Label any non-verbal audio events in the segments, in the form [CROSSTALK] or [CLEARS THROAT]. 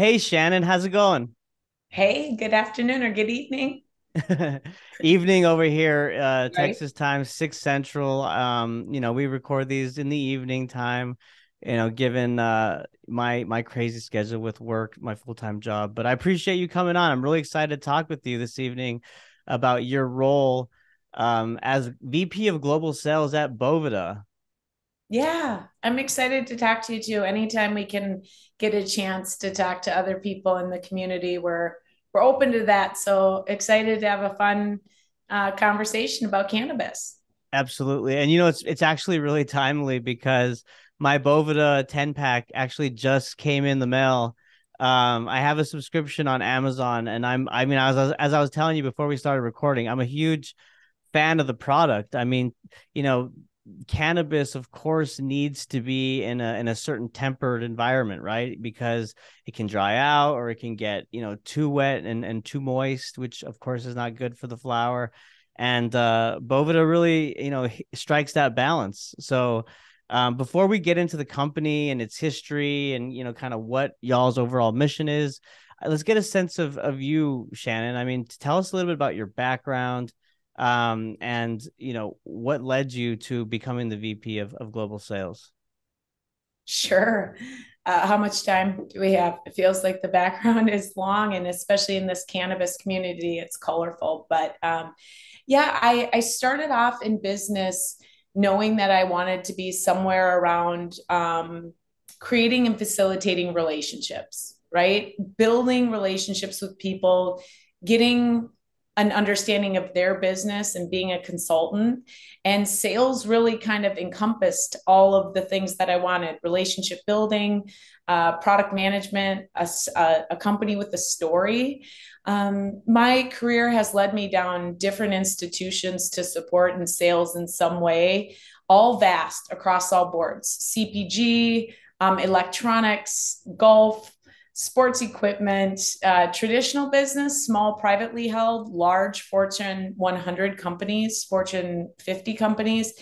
Hey, Shannon, how's it going? Hey, good afternoon or good evening. [LAUGHS] evening over here, uh, right. Texas time, six central. Um, you know, we record these in the evening time. You know, given uh my my crazy schedule with work, my full time job. But I appreciate you coming on. I'm really excited to talk with you this evening about your role um as VP of Global Sales at Boveda. Yeah, I'm excited to talk to you too. Anytime we can get a chance to talk to other people in the community, we're we're open to that. So excited to have a fun uh, conversation about cannabis. Absolutely, and you know it's it's actually really timely because my Boveda 10 pack actually just came in the mail. Um, I have a subscription on Amazon, and I'm I mean I was as I was telling you before we started recording, I'm a huge fan of the product. I mean, you know, cannabis of course needs to be in a in a certain tempered environment right? Because it can dry out or it can get you know too wet and and too moist which of course is not good for the flower. And uh boveda really you know strikes that balance. So um, before we get into the company and its history and you know kind of what y'all's overall mission is uh, let's get a sense of of you shannon. I mean tell us a little bit about your background um, and you know what led you to becoming the VP of, of global sales? Sure. Uh, how much time do we have? It feels like the background is long, and especially in this cannabis community, it's colorful. But um, yeah, I, I started off in business knowing that I wanted to be somewhere around um, creating and facilitating relationships, right? Building relationships with people, getting an understanding of their business and being a consultant. And sales really kind of encompassed all of the things that I wanted relationship building, uh, product management, a, a, company with a story. Um, my career has led me down different institutions to support in sales in some way, all vast across all boards CPG, um, electronics, golf, sports equipment, uh, traditional business, small privately held, large Fortune 100 companies, Fortune 50 companies.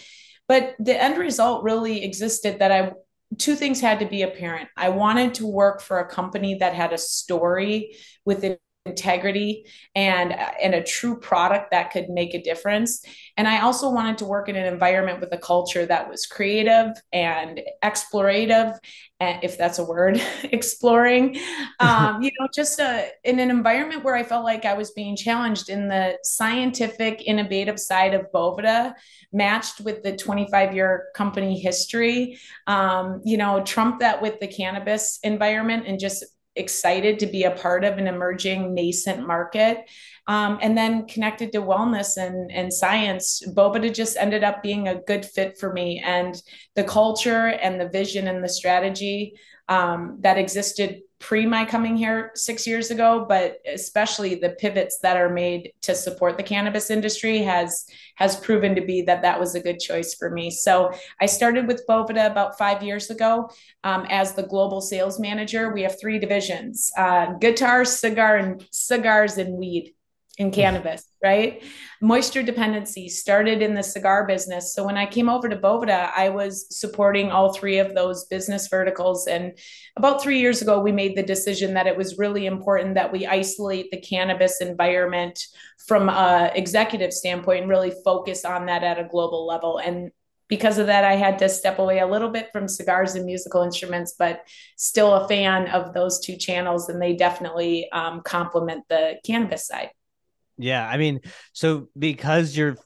But the end result really existed that I two things had to be apparent. I wanted to work for a company that had a story with integrity and and a true product that could make a difference. And i also wanted to work in an environment with a culture that was creative and explorative and if that's a word [LAUGHS] exploring. [LAUGHS] Um, you know just a, in an environment where i felt like i was being challenged in the scientific innovative side of boveda matched with the 25 year company history um, you know trump that with the cannabis environment and just excited to be a part of an emerging nascent market. Um, and then connected to wellness and, and science, Boveda just ended up being a good fit for me. And the culture and the vision and the strategy um, that existed pre my coming here six years ago, but especially the pivots that are made to support the cannabis industry has has proven to be that that was a good choice for me. So I started with Boveda about five years ago um, as the global sales manager. We have three divisions: uh, guitar, cigar, and cigars and weed in cannabis, right? Moisture dependency started in the cigar business. So when I came over to Boveda, I was supporting all three of those business verticals. And about three years ago, we made the decision that it was really important that we isolate the cannabis environment from a executive standpoint and really focus on that at a global level. And because of that, I had to step away a little bit from cigars and musical instruments, but still a fan of those two channels. And they definitely um, complement the cannabis side. Yeah, I mean, so because you're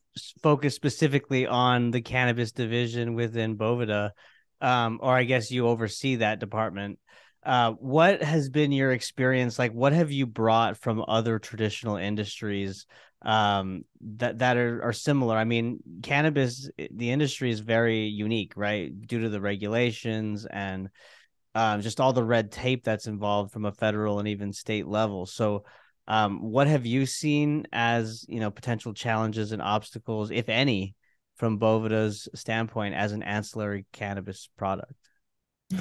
focused specifically on the cannabis division within Boveda, um, or I guess you oversee that department. Uh, what has been your experience like? What have you brought from other traditional industries um, that that are, are similar? I mean, cannabis, the industry is very unique, right? Due to the regulations and um, just all the red tape that's involved from a federal and even state level. So, um, what have you seen as you know potential challenges and obstacles, if any, from Boveda's standpoint as an ancillary cannabis product? [LAUGHS]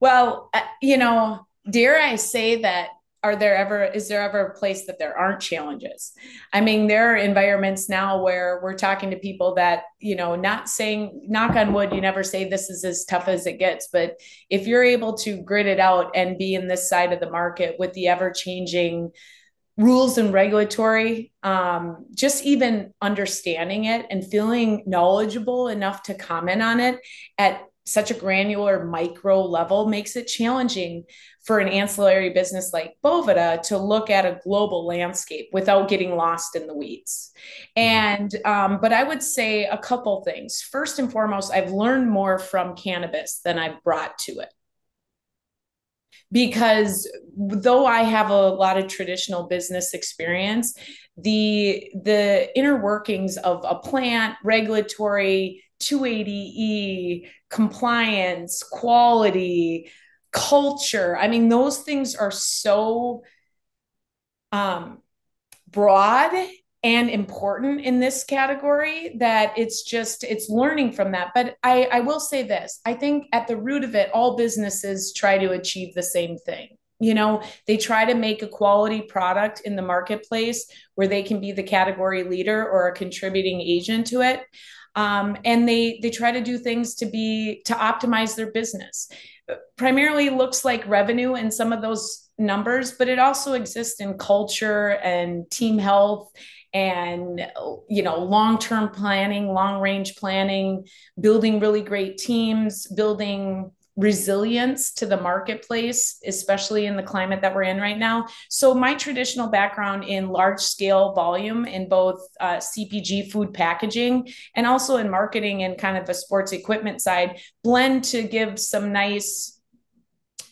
Well, uh, you know, dare I say that are there ever is there ever a place that there aren't challenges? I mean there are environments now where we're talking to people that you know not saying knock on wood you never say this is as tough as it gets but if you're able to grit it out and be in this side of the market with the ever changing rules and regulatory um, just even understanding it and feeling knowledgeable enough to comment on it at such a granular micro level makes it challenging for an ancillary business like Boveda to look at a global landscape without getting lost in the weeds. Mm-hmm. And, um, but I would say a couple things. First and foremost, I've learned more from cannabis than I've brought to it. Because though I have a lot of traditional business experience, the the inner workings of a plant, regulatory, 280E, compliance, quality, culture. I mean, those things are so um, broad and important in this category that it's just it's learning from that. But I, I will say this. I think at the root of it all businesses try to achieve the same thing. You know they try to make a quality product in the marketplace where they can be the category leader or a contributing agent to it um, and they they try to do things to be to optimize their business. Primarily looks like revenue in some of those numbers, but it also exists in culture and team health and you know long-term planning long-range planning building really great teams building resilience to the marketplace, especially in the climate that we're in right now. So, my traditional background in large scale volume in both uh, CPG food packaging and also in marketing and kind of a sports equipment side blend to give some nice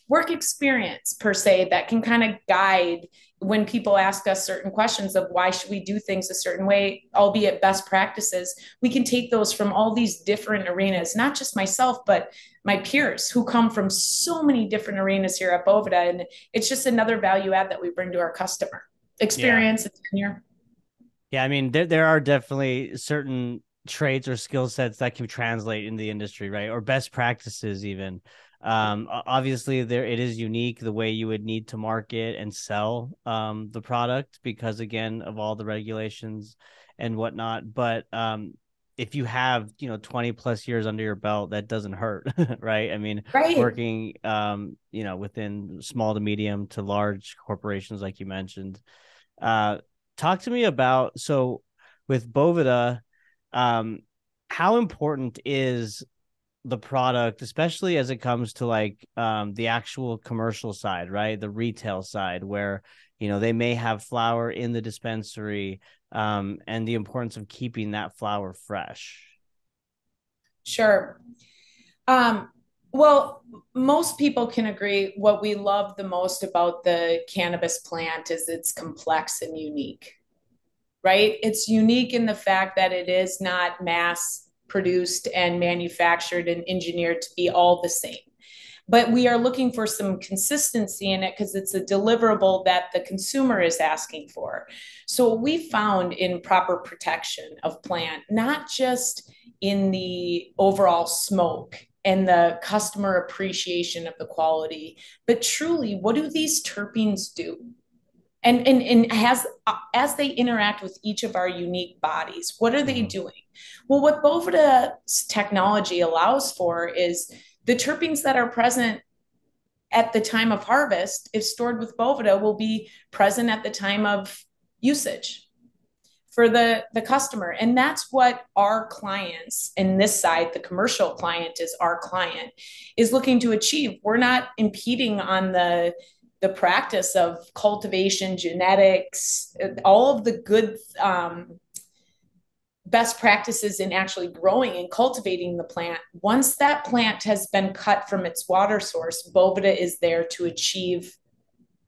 work experience per se that can kind of guide when people ask us certain questions of why should we do things a certain way albeit best practices we can take those from all these different arenas not just myself but my peers who come from so many different arenas here at boveda. And it's just another value add that we bring to our customer. Experience yeah. and tenure. Yeah i mean there, there are definitely certain traits or skill sets that can translate in the industry right? Or best practices even um obviously there it is unique the way you would need to market and sell um the product because again of all the regulations and whatnot but um if you have you know 20 plus years under your belt that doesn't hurt [LAUGHS] right? I mean right. working um you know within small to medium to large corporations like you mentioned. Uh talk to me about so with boveda um how important is the product, especially as it comes to like um, the actual commercial side, right? The retail side, where you know they may have flower in the dispensary, um, and the importance of keeping that flower fresh. Sure. Um, well, most people can agree. What we love the most about the cannabis plant is it's complex and unique, right? It's unique in the fact that it is not mass produced and manufactured and engineered to be all the same. But we are looking for some consistency in it because it's a deliverable that the consumer is asking for. So, we found in proper protection of plant, not just in the overall smoke and the customer appreciation of the quality, but truly, what do these terpenes do? And and and as as they interact with each of our unique bodies what are they mm-hmm. doing? Well what boveda's technology allows for is the terpenes that are present at the time of harvest if stored with boveda will be present at the time of usage for the the customer. And that's what our clients in this side the commercial client is our client is looking to achieve. We're not impeding on the the practice of cultivation, genetics, all of the good um, best practices in actually growing and cultivating the plant. Once that plant has been cut from its water source, Boveda is there to achieve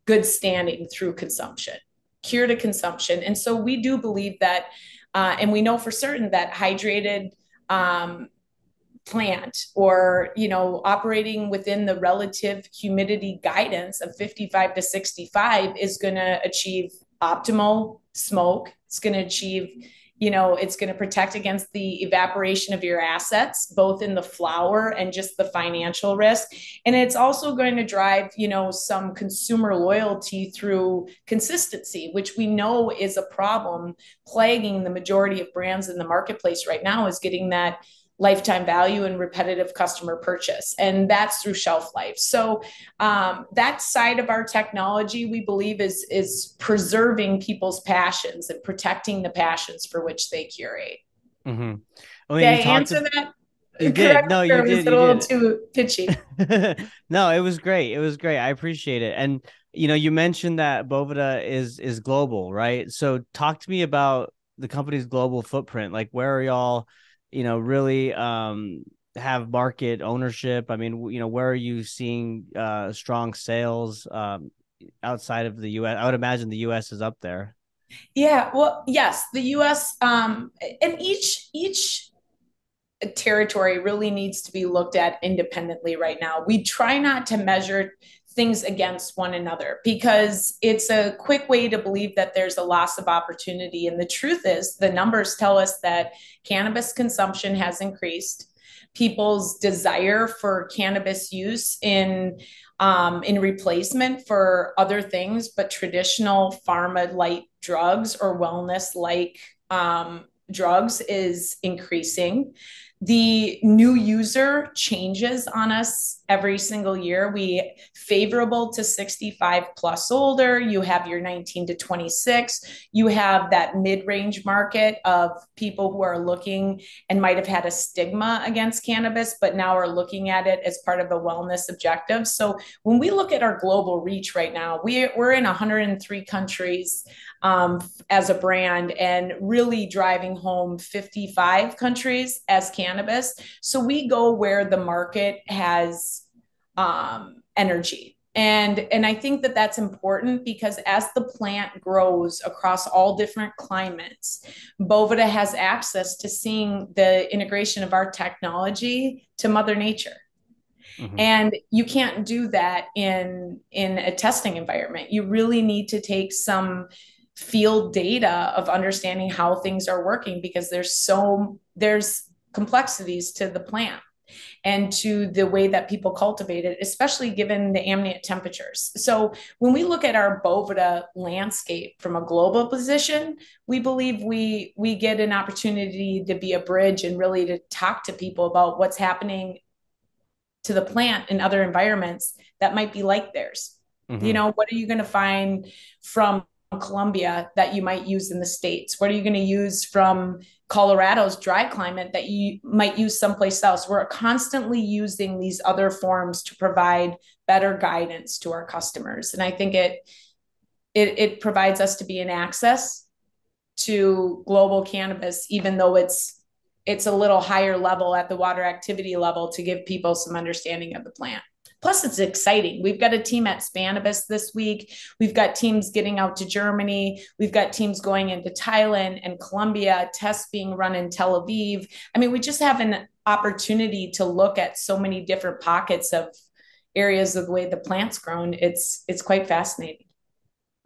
good standing through consumption, cure to consumption. And so we do believe that, uh, and we know for certain that hydrated um, plant or you know operating within the relative humidity guidance of 55 to 65 is going to achieve optimal smoke. It's going to achieve you know it's going to protect against the evaporation of your assets both in the flower and just the financial risk. And it's also going to drive you know some consumer loyalty through consistency which we know is a problem. Plaguing the majority of brands in the marketplace right now is getting that lifetime value and repetitive customer purchase and that's through shelf life so um, that side of our technology we believe is is preserving people's passions and protecting the passions for which they curate mm-hmm. I mean, did i answer to- that you did. No, you did. You a little did. too pitchy. [LAUGHS] no, it was great. It was great. I appreciate it. And you know, you mentioned that Boveda is is global, right? So talk to me about the company's global footprint. Like, where are y'all? You know, really um, have market ownership? I mean, you know, where are you seeing uh, strong sales um, outside of the U.S.? I would imagine the U.S. is up there. Yeah, well, yes, the U.S. Um, and each each territory really needs to be looked at independently right now. We try not to measure things against one another because it's a quick way to believe that there's a loss of opportunity. And the truth is, the numbers tell us that cannabis consumption has increased. People's desire for cannabis use in um, in replacement for other things, but traditional pharma light drugs or wellness like um, drugs is increasing the new user changes on us every single year. We favorable to 65 plus older. You have your 19 to 26. You have that mid range market of people who are looking and might have had a stigma against cannabis, but now are looking at it as part of a wellness objective. So when we look at our global reach right now, we, we're in 103 countries um, as a brand and really driving home 55 countries as cannabis. So we go where the market has um, energy. And, and I think that that's important because as the plant grows across all different climates, Boveda has access to seeing the integration of our technology to Mother Nature. Mm-hmm. and you can't do that in in a testing environment you really need to take some field data of understanding how things are working because there's so there's complexities to the plant and to the way that people cultivate it, especially given the ambient temperatures. So when we look at our Boveda landscape from a global position, we believe we we get an opportunity to be a bridge and really to talk to people about what's happening to the plant in other environments that might be like theirs. Mm-hmm. You know, what are you going to find from Colombia that you might use in the States? What are you going to use from Colorado's dry climate that you might use someplace else? We're constantly using these other forms to provide better guidance to our customers. And I think it it, it provides us to be in access to global cannabis, even though it's it's a little higher level at the water activity level to give people some understanding of the plant. Plus, it's exciting. We've got a team at Spannabis this week. We've got teams getting out to Germany. We've got teams going into Thailand and Colombia, tests being run in Tel Aviv. I mean, we just have an opportunity to look at so many different pockets of areas of the way the plant's grown. It's it's quite fascinating.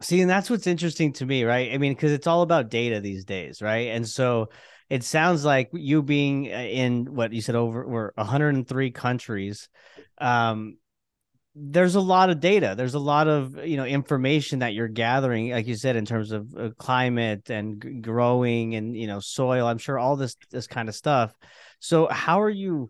See, and that's what's interesting to me, right? I mean, because it's all about data these days, right? And so it sounds like you being uh, in what you said over we're 103 countries um there's a lot of data there's a lot of you know information that you're gathering like you said in terms of uh, climate and g- growing and you know soil i'm sure all this this kind of stuff so how are you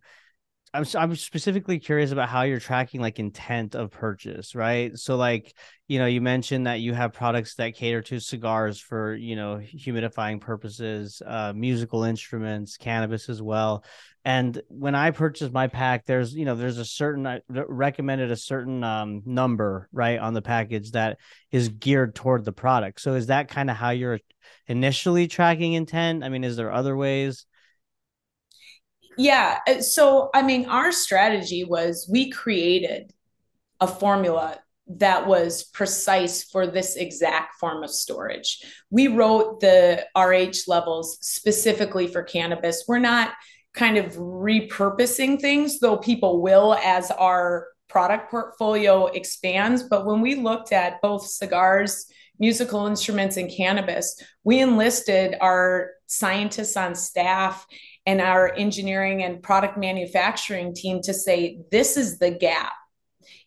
I'm I'm specifically curious about how you're tracking like intent of purchase, right? So like, you know, you mentioned that you have products that cater to cigars for, you know, humidifying purposes, uh, musical instruments, cannabis as well. And when I purchase my pack, there's, you know, there's a certain I recommended a certain um, number, right, on the package that is geared toward the product. So is that kind of how you're initially tracking intent? I mean, is there other ways? Yeah. Uh, so, I mean, our strategy was we created a formula that was precise for this exact form of storage. We wrote the RH levels specifically for cannabis. We're not kind of repurposing things, though people will as our product portfolio expands. But when we looked at both cigars, musical instruments and cannabis, we enlisted our scientists on staff and our engineering and product manufacturing team to say, this is the gap.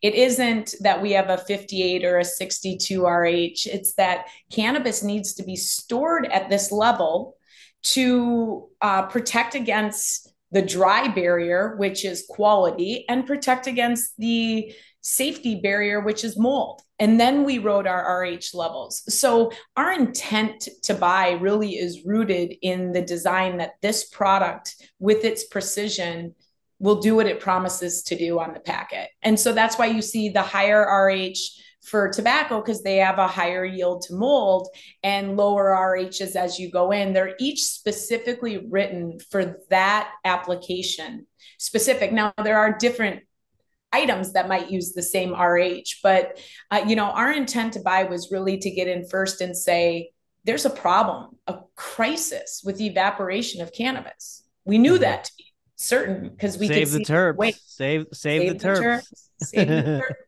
It isn't that we have a 58 or a 62 RH, it's that cannabis needs to be stored at this level to uh, protect against the dry barrier, which is quality, and protect against the safety barrier, which is mold. And then we wrote our RH levels. So our intent to buy really is rooted in the design that this product, with its precision, will do what it promises to do on the packet. And so that's why you see the higher RH for tobacco because they have a higher yield to mold and lower RHs as you go in. They're each specifically written for that application specific. Now, there are different items that might use the same RH, but uh, you know, our intent to buy was really to get in first and say, there's a problem, a crisis with the evaporation of cannabis. We knew mm-hmm. that to be certain because we save the terps. Wait, save, save, save the, the terps. terps. Save the terps. [LAUGHS]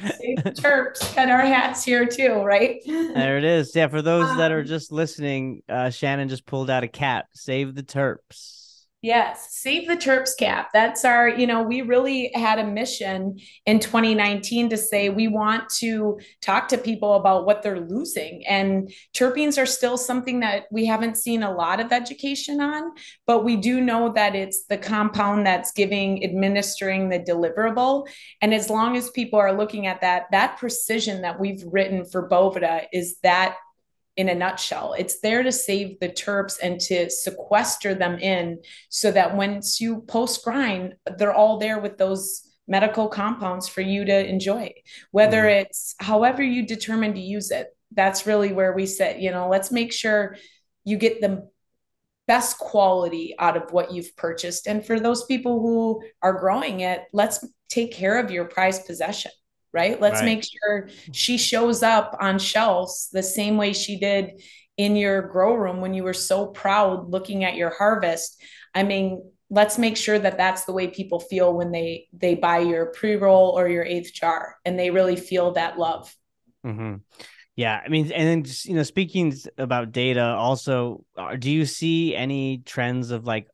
Save the terps got our hats here too, right? There it is. Yeah, for those um, that are um, just listening, uh, Shannon just pulled out a cap. Save the Terps. Yes, save the Terps cap. That's our, you know, we really had a mission in 2019 to say we want to talk to people about what they're losing. And terpenes are still something that we haven't seen a lot of education on, but we do know that it's the compound that's giving, administering the deliverable. And as long as people are looking at that, that precision that we've written for Boveda is that in a nutshell. It's there to save the terps and to sequester them in so that once you post grind, they're all there with those medical compounds for you to enjoy, whether mm. it's however you determine to use it. That's really where we sit. You know, let's make sure you get the best quality out of what you've purchased. And for those people who are growing it, let's take care of your prized possession right? Let's right. make sure she shows up on shelves the same way she did in your grow room when you were so proud looking at your harvest. I mean, let's make sure that that's the way people feel when they they buy your pre-roll or your eighth jar and they really feel that love. Mm-hmm. Yeah, I mean, and then just, you know, speaking about data, also, uh, do you see any trends of like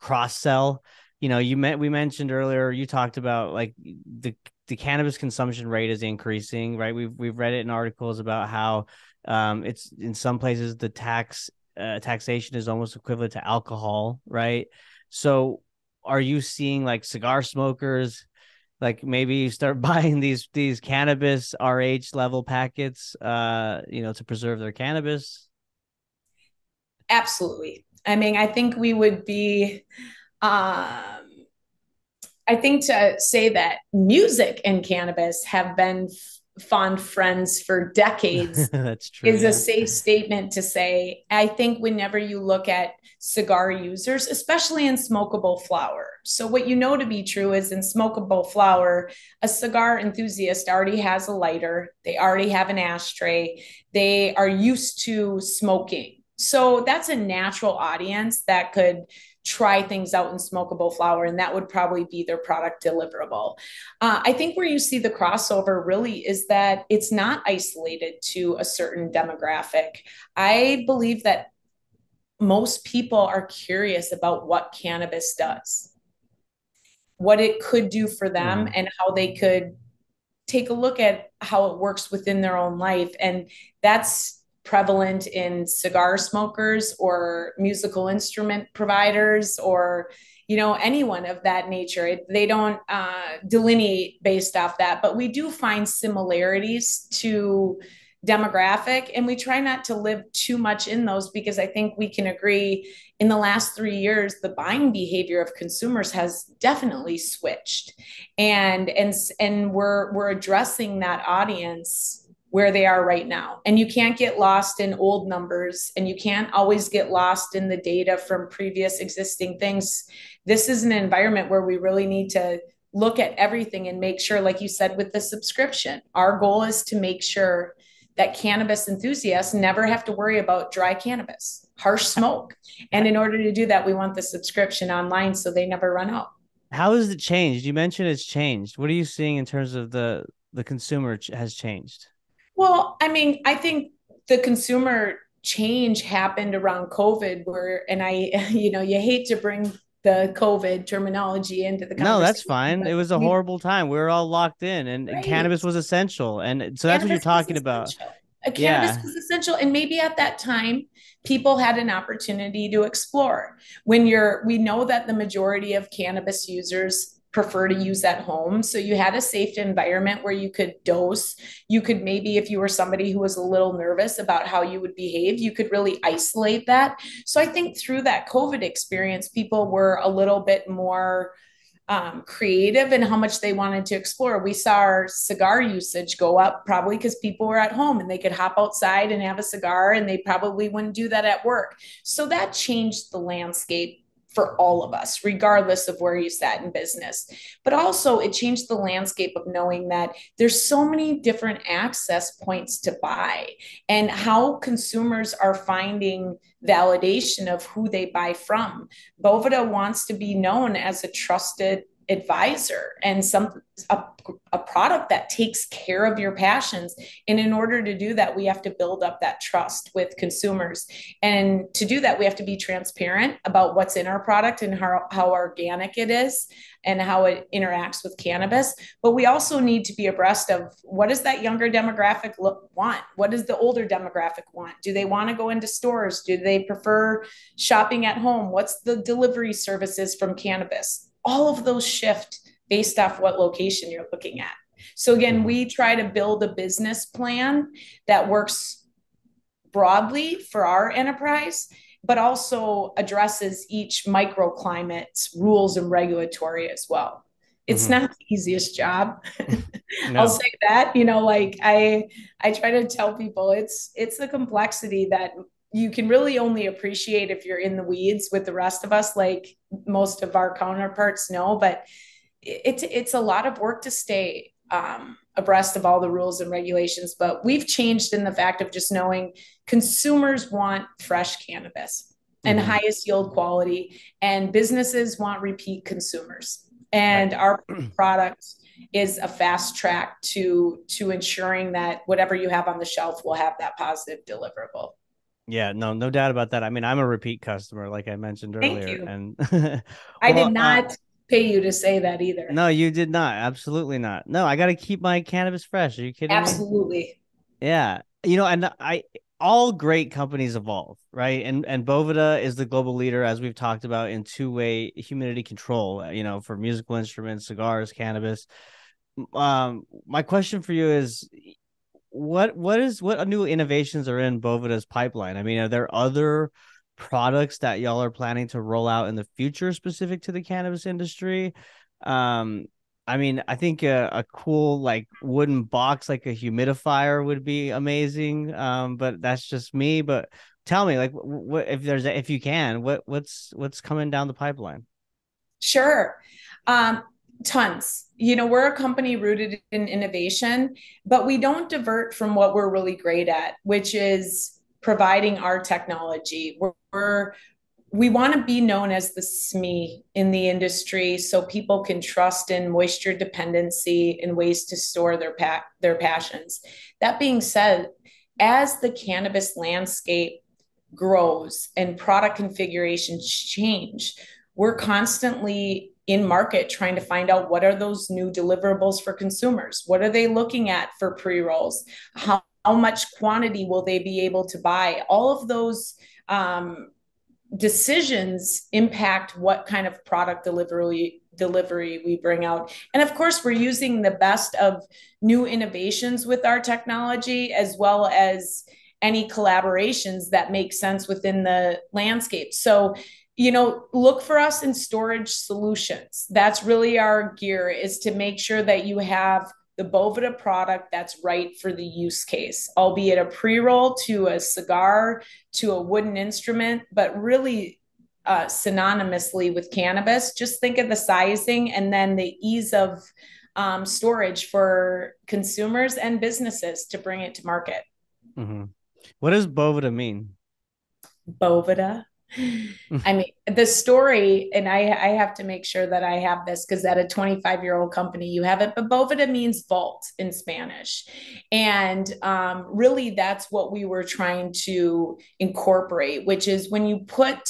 cross sell? You know, you met we mentioned earlier. You talked about like the the cannabis consumption rate is increasing, right? We've we've read it in articles about how um, it's in some places the tax uh, taxation is almost equivalent to alcohol, right? So, are you seeing like cigar smokers, like maybe start [LAUGHS] buying these these cannabis RH level packets, uh, you know, to preserve their cannabis? Absolutely. I mean, I think we would be. Um, I think to say that music and cannabis have been f- fond friends for decades [LAUGHS] That's true, is yeah. a safe statement to say. I think whenever you look at cigar users, especially in smokable flower. So, what you know to be true is in smokable flower, a cigar enthusiast already has a lighter, they already have an ashtray, they are used to smoking. So, that's a natural audience that could try things out in smokable flower, and that would probably be their product deliverable. Uh, I think where you see the crossover really is that it's not isolated to a certain demographic. I believe that most people are curious about what cannabis does, what it could do for them, mm. and how they could take a look at how it works within their own life. And that's prevalent in cigar smokers or musical instrument providers or you know anyone of that nature. They don't uh, delineate based off that but we do find similarities to demographic and we try not to live too much in those because i think we can agree in the last 3 years the buying behavior of consumers has definitely switched. And and and we're we're addressing that audience where they are right now. And you can't get lost in old numbers and you can't always get lost in the data from previous existing things. This is an environment where we really need to look at everything and make sure, like you said, with the subscription, our goal is to make sure that cannabis enthusiasts never have to worry about dry cannabis, harsh smoke. And in order to do that, we want the subscription online so they never run out. How has it changed? You mentioned it's changed. What are you seeing in terms of the the consumer has changed? Well, I mean, I think the consumer change happened around COVID where and I [LAUGHS] you know, you hate to bring the COVID terminology into the conversation. No, that's fine. It was a horrible time. We were all locked in and, right. cannabis was essential. And so that's cannabis what you're talking about. A cannabis yeah. was essential. And maybe at that time, people had an opportunity to explore. When you're, we know that the majority of cannabis users prefer to use at home. So you had a safe environment where you could dose. You could maybe, if you were somebody who was a little nervous about how you would behave, you could really isolate that. So I think through that COVID experience, people were a little bit more um, creative in how much they wanted to explore. We saw our cigar usage go up probably because people were at home and they could hop outside and have a cigar and they probably wouldn't do that at work. So that changed the landscape for all of us, regardless of where you sat in business. But also, it changed the landscape of knowing that there's so many different access points to buy and how consumers are finding validation of who they buy from. Boveda wants to be known as a trusted advisor and some a, a product that takes care of your passions. And in order to do that we have to build up that trust with consumers. And to do that we have to be transparent about what's in our product and how, how organic it is and how it interacts with cannabis. But we also need to be abreast of what does that younger demographic look, want? What does the older demographic want? Do they want to go into stores? Do they prefer shopping at home? What's the delivery services from cannabis all of those shift based off what location you're looking at. So again, mm-hmm. we try to build a business plan that works broadly for our enterprise, but also addresses each microclimate's rules and regulatory as well. It's mm-hmm. not the easiest job. [LAUGHS] no. I'll say that. You know, like I I try to tell people it's it's the complexity that you can really only appreciate if you're in the weeds with the rest of us, like most of our counterparts know. But it's it's a lot of work to stay um, abreast of all the rules and regulations. But we've changed in the fact of just knowing consumers want fresh cannabis and mm-hmm. highest yield quality, and businesses want repeat consumers. And our [CLEARS THROAT] product is a fast track to to ensuring that whatever you have on the shelf will have that positive deliverable. Yeah, no, no doubt about that. I mean, I'm a repeat customer, like I mentioned earlier, and well, [LAUGHS] I did uh, not uh, pay you to say that either. No, you did not. Absolutely not. No, I got to keep my cannabis fresh. Are you kidding? Absolutely. Me? Yeah, you know, and I all great companies evolve, right? And and Boveda is the global leader, as we've talked about, in two way humidity control. You know, for musical instruments, cigars, cannabis. Um, my question for you is what what is what new innovations are in Boveda's pipeline? I mean, are there other products that y'all are planning to roll out in the future specific to the cannabis industry? Um, I mean, I think a, a cool like wooden box like a humidifier would be amazing. Um, but that's just me. But tell me, like, what if there's a, if you can, what what's what's coming down the pipeline? Sure. Um, tons. You know, we're a company rooted in innovation, but we don't divert from what we're really great at, which is providing our technology. We're, we're we want to be known as the SME in the industry so people can trust in moisture dependency and ways to store their pa- their passions. That being said, as the cannabis landscape grows and product configurations change, we're constantly in market trying to find out what are those new deliverables for consumers? What are they looking at for pre-rolls? How, how much quantity will they be able to buy? All of those um, decisions impact what kind of product delivery delivery we bring out. And of course we're using the best of new innovations with our technology as well as any collaborations that make sense within the landscape. So you know look for us in storage solutions. That's really our gear is to make sure that you have the boveda product that's right for the use case albeit a pre-roll to a cigar to a wooden instrument but really uh, synonymously with cannabis. Just think of the sizing and then the ease of um, storage for consumers and businesses to bring it to market. Mm-hmm. what does boveda mean? Boveda I mean, the story, and I, I have to make sure that I have this because at a 25 year old company, you have it, but Boveda means vault in Spanish. And um, really, that's what we were trying to incorporate, which is when you put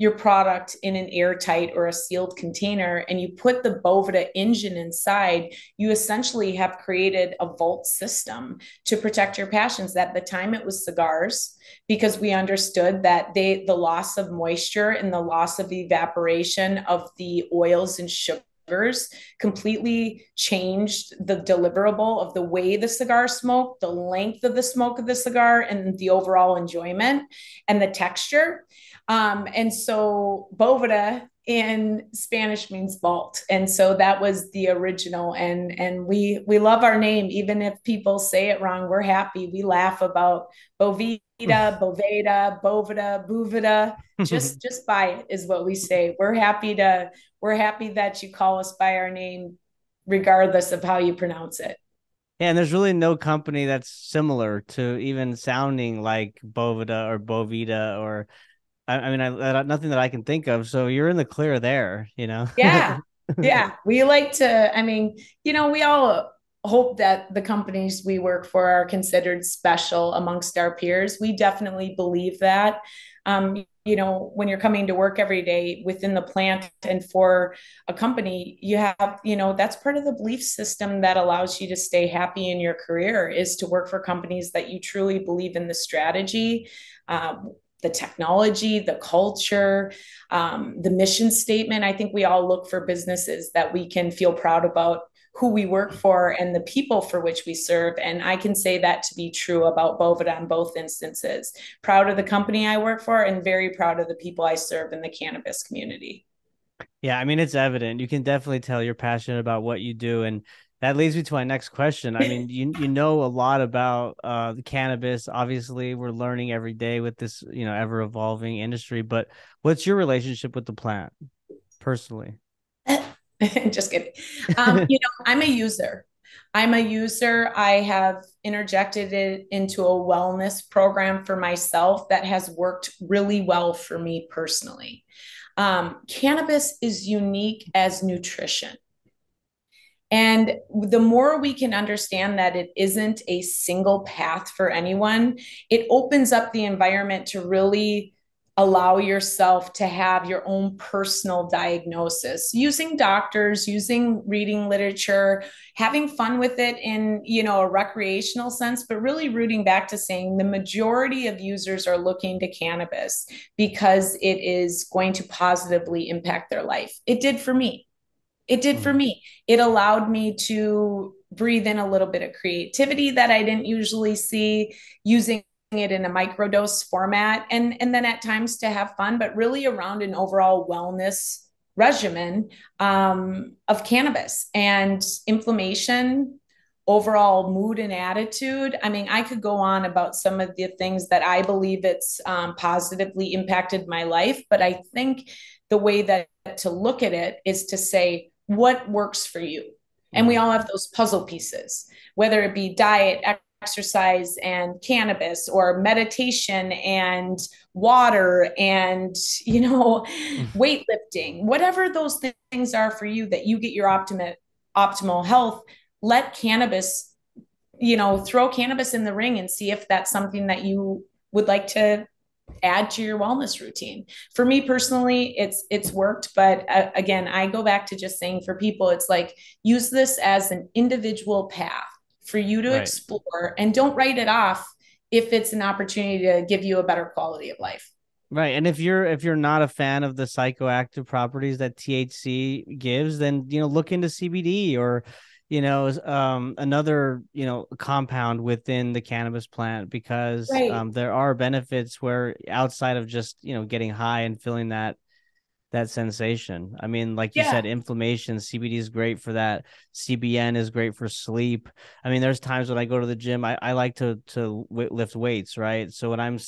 your product in an airtight or a sealed container and you put the Boveda engine inside, you essentially have created a vault system to protect your passions. At the time, it was cigars because we understood that they the loss of moisture and the loss of evaporation of the oils and sugars completely changed the deliverable of the way the cigar smoked, the length of the smoke of the cigar, and the overall enjoyment and the texture. Um, and so Boveda in Spanish means vault. And so that was the original. And and we we love our name, even if people say it wrong, we're happy. We laugh about Bovita, Boveda, Boveda, Buvida. [LAUGHS] Just just buy it is what we say. We're happy to we're happy that you call us by our name, regardless of how you pronounce it. Yeah, and there's really no company that's similar to even sounding like Bovida or Bovita or I, I mean, I, nothing that I can think of. So you're in the clear there, you know? Yeah. [LAUGHS] yeah. We like to, I mean, you know, we all hope that the companies we work for are considered special amongst our peers. We definitely believe that. Um, you know, when you're coming to work every day within the plant and for a company, you have, you know, that's part of the belief system that allows you to stay happy in your career is to work for companies that you truly believe in the strategy. Um, the technology, the culture, um, the mission statement. I think we all look for businesses that we can feel proud about who we work for and the people for which we serve. And I can say that to be true about Boveda in both instances. Proud of the company I work for and very proud of the people I serve in the cannabis community. Yeah, I mean, it's evident. You can definitely tell you're passionate about what you do. And that leads me to my next question. I mean, you you know a lot about uh, the cannabis. Obviously, we're learning every day with this, you know, ever evolving industry. But what's your relationship with the plant, personally? [LAUGHS] Just kidding. Um, [LAUGHS] you know, I'm a user. I'm a user. I have interjected it into a wellness program for myself that has worked really well for me personally. Um, cannabis is unique as nutrition. And the more we can understand that it isn't a single path for anyone, it opens up the environment to really allow yourself to have your own personal diagnosis using doctors using reading literature having fun with it in you know a recreational sense but really rooting back to saying the majority of users are looking to cannabis because it is going to positively impact their life it did for me it did for mm. me. It allowed me to breathe in a little bit of creativity that I didn't usually see using it in a microdose format and and then at times to have fun but really around an overall wellness regimen um, of cannabis and inflammation overall mood and attitude i mean i could go on about some of the things that i believe it's um, positively impacted my life but i think the way that to look at it is to say what works for you. And we mm-hmm. all have those puzzle pieces, whether it be diet, exercise, and cannabis, or meditation and water and, you know, mm-hmm. weightlifting, whatever those things are for you that you get your optimal, optimal health, let cannabis, you know, throw cannabis in the ring and see if that's something that you would like to add to your wellness routine. For me personally, it's it's worked, but uh, again, I go back to just saying for people it's like use this as an individual path for you to right. explore and don't write it off if it's an opportunity to give you a better quality of life. Right. And if you're if you're not a fan of the psychoactive properties that THC gives, then you know look into CBD or you know um, another you know compound within the cannabis plant because right. um, there are benefits where outside of just you know getting high and feeling that that sensation i mean like you yeah. said inflammation cbd is great for that cbn is great for sleep i mean there's times when i go to the gym i, I like to to lift weights right so when i'm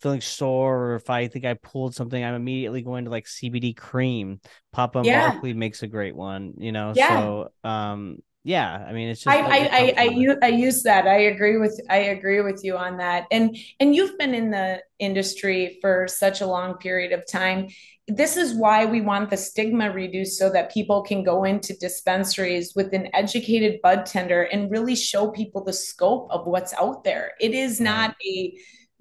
feeling sore or if i think i pulled something i'm immediately going to like cbd cream papa yeah. Barkley makes a great one you know yeah. so um yeah i mean it's just I, I, I, I, use, I use that. I agree with i agree with you on that. And and you've been in the industry for such a long period of time. This is why we want the stigma reduced so that people can go into dispensaries with an educated bud tender and really show people the scope of what's out there. It is not a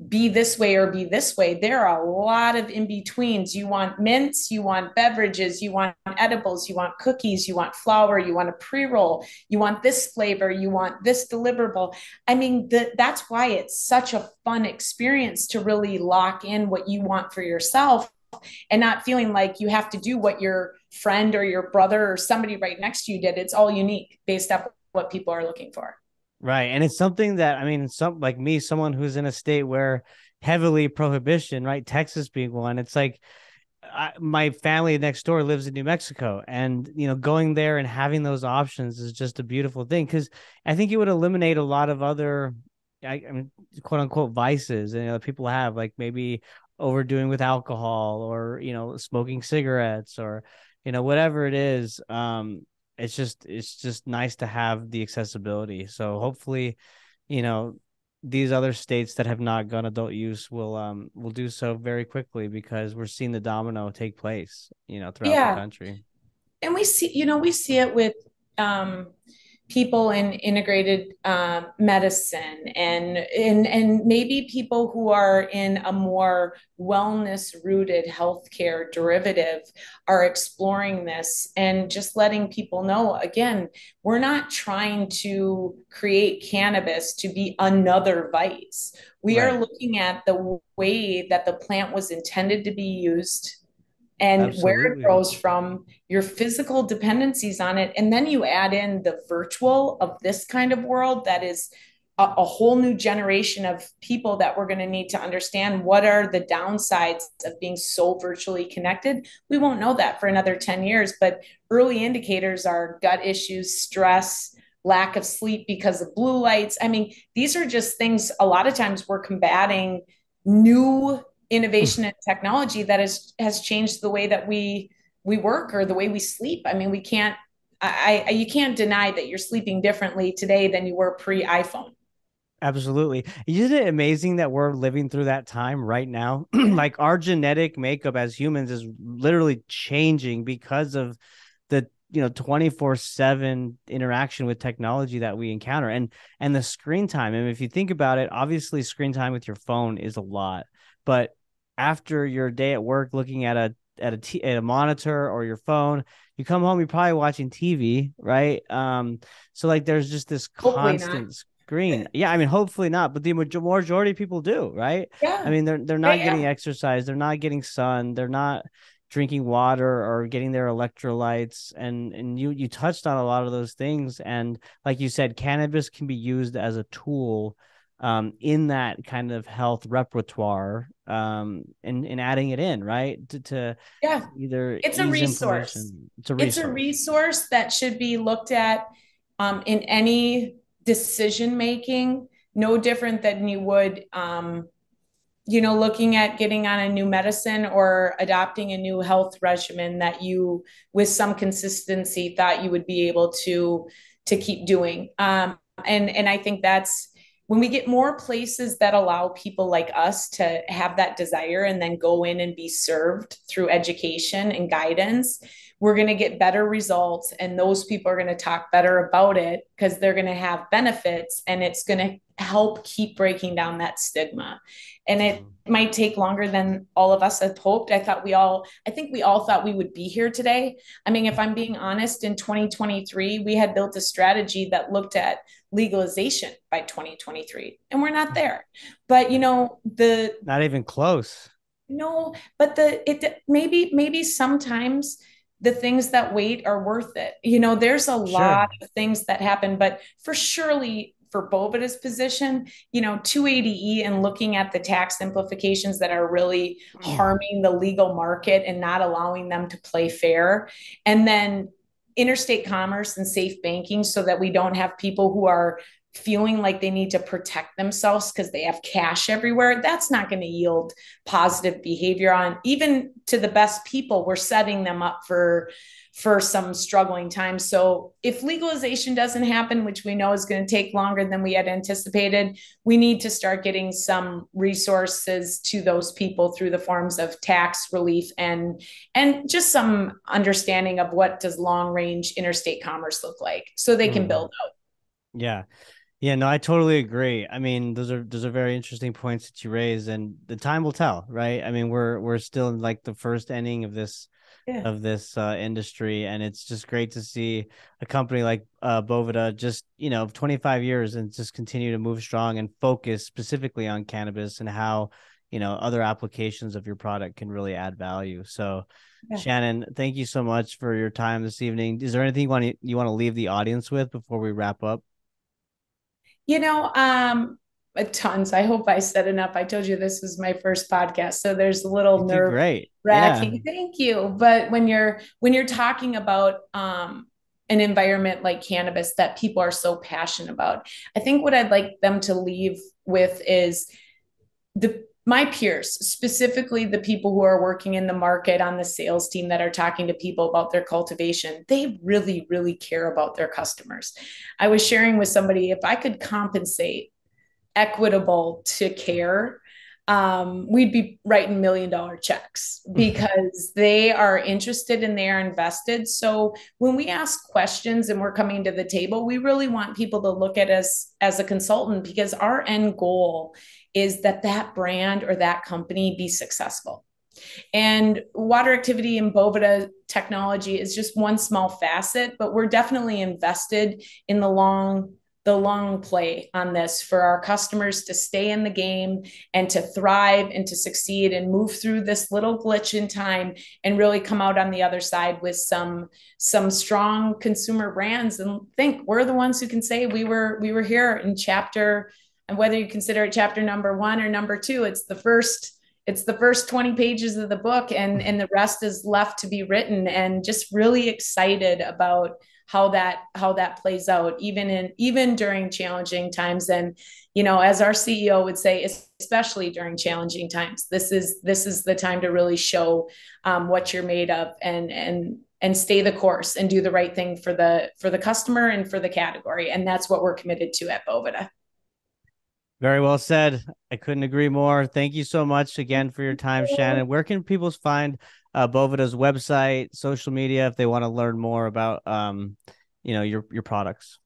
be this way or be this way. There are a lot of in betweens. You want mints, you want beverages, you want edibles, you want cookies, you want flower, you want a pre roll, you want this flavor, you want this deliverable. I mean, the, that's why it's such a fun experience to really lock in what you want for yourself and not feeling like you have to do what your friend or your brother or somebody right next to you did. It's all unique based off what people are looking for. Right. And it's something that I mean, some like me, someone who's in a state where heavily prohibition, right? Texas being one. It's like I, my family next door lives in New Mexico, and you know, going there and having those options is just a beautiful thing because I think it would eliminate a lot of other, I, I mean, quote unquote vices, and you know, people have like maybe overdoing with alcohol or you know, smoking cigarettes or you know, whatever it is. Um, it's just it's just nice to have the accessibility. So hopefully, you know, these other states that have not gone adult use will um will do so very quickly because we're seeing the domino take place, you know, throughout yeah. the country. And we see, you know, we see it with um people in integrated uh, medicine and, and and maybe people who are in a more wellness rooted healthcare derivative are exploring this and just letting people know again we're not trying to create cannabis to be another vice we right. are looking at the way that the plant was intended to be used and Absolutely. where it grows from, your physical dependencies on it. And then you add in the virtual of this kind of world that is a, a whole new generation of people that we're going to need to understand what are the downsides of being so virtually connected. We won't know that for another 10 years, but early indicators are gut issues, stress, lack of sleep because of blue lights. I mean, these are just things a lot of times we're combating new innovation and technology that has has changed the way that we we work or the way we sleep. I mean, we can't I, I you can't deny that you're sleeping differently today than you were pre iPhone. Absolutely. Isn't it amazing that we're living through that time right now? [CLEARS THROAT] like our genetic makeup as humans is literally changing because of the you know 24/7 interaction with technology that we encounter and and the screen time. I mean if you think about it, obviously screen time with your phone is a lot, but after your day at work looking at a at a, t- at a monitor or your phone you come home you're probably watching tv right? Um so like there's just this constant screen. Yeah i mean hopefully not but the majority of people do right? Yeah. I mean they're they're not yeah, getting yeah. exercise they're not getting sun they're not drinking water or getting their electrolytes and and you you touched on a lot of those things and like you said cannabis can be used as a tool um, in that kind of health repertoire um, and, and adding it in, right? To, to yeah, either it's a resource. It's a resource. It's a resource that should be looked at um, in any decision making, no different than you would, um, you know, looking at getting on a new medicine or adopting a new health regimen that you, with some consistency, thought you would be able to to keep doing. Um, and and I think that's when we get more places that allow people like us to have that desire and then go in and be served through education and guidance, we're going to get better results. And those people are going to talk better about it because they're going to have benefits and it's going to help keep breaking down that stigma. And it mm-hmm. might take longer than all of us had hoped. I thought we all, I think we all thought we would be here today. I mean, if I'm being honest, in 2023, we had built a strategy that looked at legalization by 2023 and we're not there but you know the not even close no but the it maybe maybe sometimes the things that wait are worth it you know there's a sure. lot of things that happen but for surely for Boveda's position, you know, 280E and looking at the tax implications that are really mm. harming the legal market and not allowing them to play fair. And then interstate commerce and safe banking so that we don't have people who are feeling like they need to protect themselves because they have cash everywhere, that's not going to yield positive behavior on even to the best people. We're setting them up for for some struggling times. So if legalization doesn't happen, which we know is going to take longer than we had anticipated, we need to start getting some resources to those people through the forms of tax relief and and just some understanding of what does long range interstate commerce look like so they can mm. build out. Yeah. Yeah, no, I totally agree. I mean, those are those are very interesting points that you raise, and the time will tell, right? I mean, we're we're still in like the first inning of this yeah. of this uh, industry, and it's just great to see a company like uh, Boveda just you know 25 years and just continue to move strong and focus specifically on cannabis and how you know other applications of your product can really add value. So, yeah. Shannon, thank you so much for your time this evening. Is there anything you want to, you want to leave the audience with before we wrap up? You know, um, tons. I hope I said enough. I told you this was my first podcast, so there's a little nerve great. wracking. Yeah. Thank you. But when you're when you're talking about um, an environment like cannabis that people are so passionate about, I think what I'd like them to leave with is the my peers, specifically the people who are working in the market on the sales team that are talking to people about their cultivation, they really, really care about their customers. I was sharing with somebody if I could compensate equitable to care, um, we'd be writing million dollar checks mm-hmm. because they are interested and they are invested. So when we ask questions and we're coming to the table, we really want people to look at us as a consultant because our end goal is that that brand or that company be successful. And water activity and Boveda technology is just one small facet, but we're definitely invested in the long the long play on this for our customers to stay in the game and to thrive and to succeed and move through this little glitch in time and really come out on the other side with some some strong consumer brands. And think we're the ones who can say we were we were here in chapter and whether you consider it chapter number one or number two it's the first it's the first 20 pages of the book and and the rest is left to be written. And just really excited about how that how that plays out even in even during challenging times and you know as our ceo would say especially during challenging times this is this is the time to really show um, what you're made of and and and stay the course and do the right thing for the for the customer and for the category and that's what we're committed to at boveda very well said. I couldn't agree more. Thank you so much again for your time, Shannon. Where can people find uh, Boveda's website, social media, if they want to learn more about, um, you know, your your products?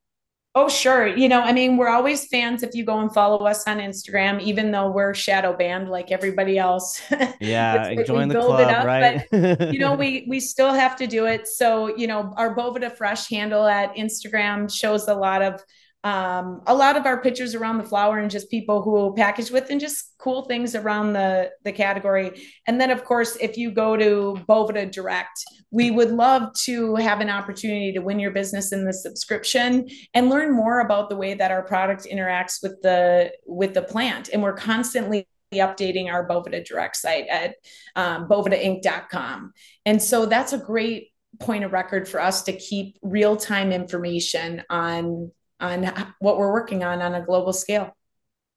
Oh, sure. You know, I mean, we're always fans if you go and follow us on Instagram, even though we're shadow banned like everybody else. [LAUGHS] Yeah, join the club, up, right? but, you know, [LAUGHS] we we still have to do it. So, you know, our Boveda Fresh handle at Instagram shows a lot of um, a lot of our pictures around the flower and just people who package with and just cool things around the the category. And then of course if you go to boveda direct we would love to have an opportunity to win your business in the subscription and learn more about the way that our product interacts with the with the plant. And we're constantly updating our boveda direct site at um, bovedainc.com and so that's a great point of record for us to keep real-time information on on what we're working on on a global scale.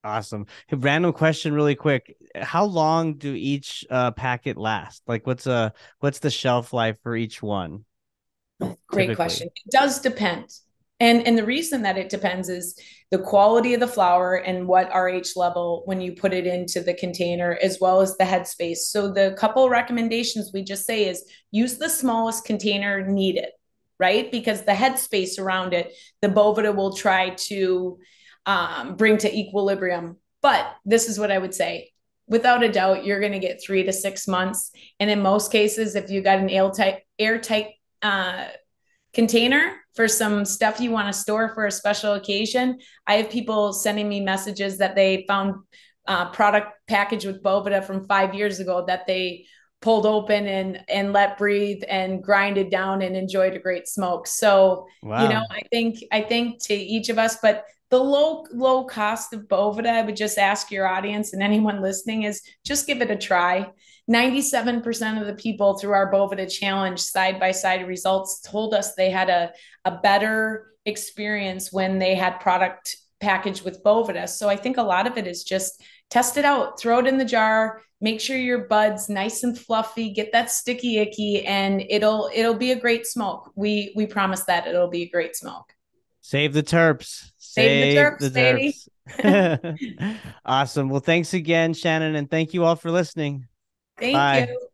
Awesome. Random question, really quick. How long do each uh, packet last? Like, what's a uh, what's the shelf life for each one? Great typically? question. It does depend, and and the reason that it depends is the quality of the flower and what RH level when you put it into the container, as well as the headspace. So the couple recommendations we just say is use the smallest container needed right? Because the headspace around it, the Boveda will try to um, bring to equilibrium. But this is what I would say. Without a doubt, you're going to get three to six months. And in most cases, if you got an airtight, uh, container for some stuff you want to store for a special occasion, I have people sending me messages that they found uh, product package with Boveda from five years ago that they pulled open and and let breathe and grinded down and enjoyed a great smoke so wow. you know i think i think to each of us but the low low cost of boveda i would just ask your audience and anyone listening is just give it a try 97% of the people through our boveda challenge side by side results told us they had a, a better experience when they had product packaged with Boveda. So I think a lot of it is just test it out, throw it in the jar, make sure your bud's nice and fluffy, get that sticky icky, and it'll it'll be a great smoke. We we promise that it'll be a great smoke. Save the terps. Save, Save the terps, the terps. [LAUGHS] awesome. Well, thanks again, Shannon, and thank you all for listening. Thank Bye. you.